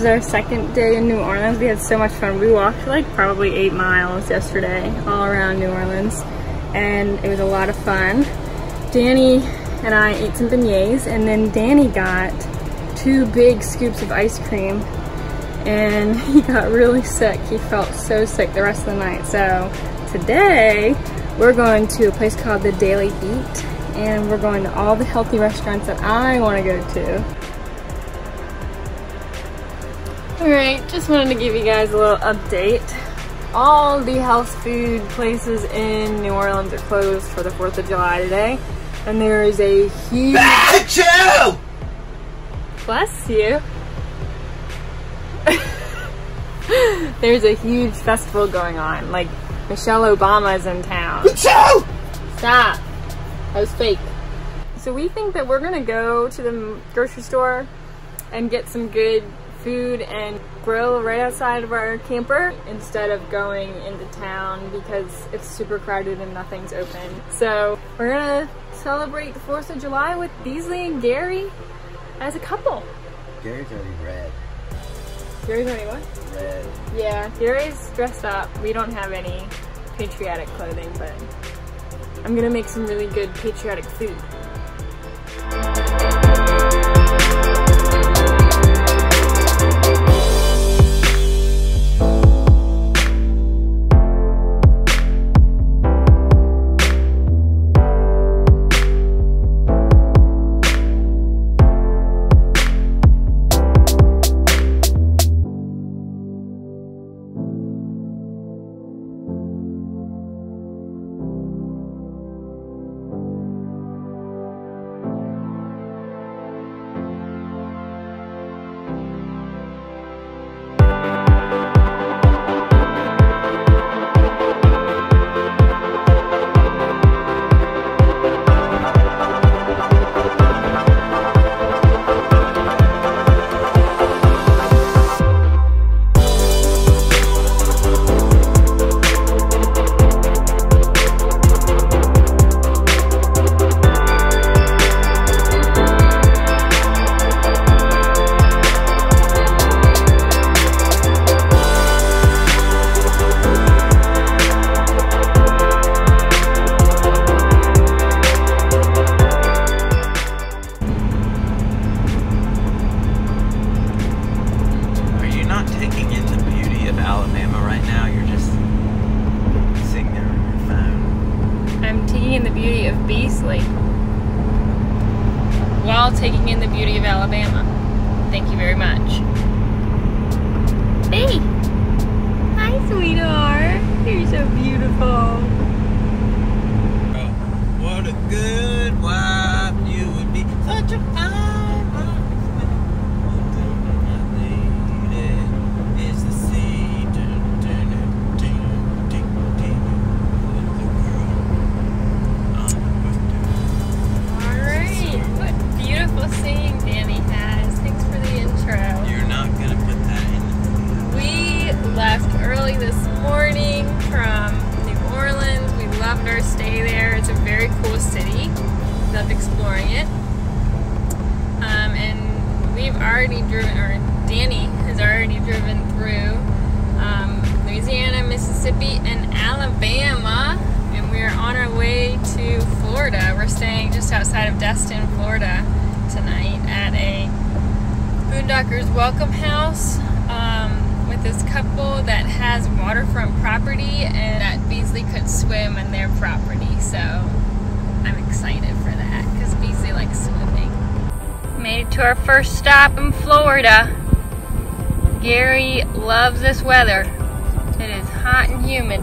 is our second day in New Orleans. We had so much fun. We walked like probably eight miles yesterday all around New Orleans and it was a lot of fun. Danny and I ate some beignets and then Danny got two big scoops of ice cream and he got really sick. He felt so sick the rest of the night. So today we're going to a place called the Daily Beet and we're going to all the healthy restaurants that I want to go to. Alright, just wanted to give you guys a little update. All the health food places in New Orleans are closed for the 4th of July today. And there is a huge... Achoo! Bless you. There's a huge festival going on. Like, Michelle Obama's in town. Achoo! Stop. That was fake. So we think that we're gonna go to the grocery store and get some good food and grill right outside of our camper instead of going into town because it's super crowded and nothing's open. So we're gonna celebrate the 4th of July with Beasley and Gary as a couple. Gary's already red. Gary's already what? Red. Yeah, Gary's dressed up. We don't have any patriotic clothing, but I'm gonna make some really good patriotic food. Taking in the beauty of Alabama. Thank you very much. Hey! Hi, sweetheart. You're so already driven, or Danny has already driven through um, Louisiana, Mississippi, and Alabama. And we are on our way to Florida. We're staying just outside of Destin, Florida tonight at a Boondockers Welcome House um, with this couple that has waterfront property and that Beasley could swim in their property. So I'm excited for that to our first stop in Florida. Gary loves this weather. It is hot and humid.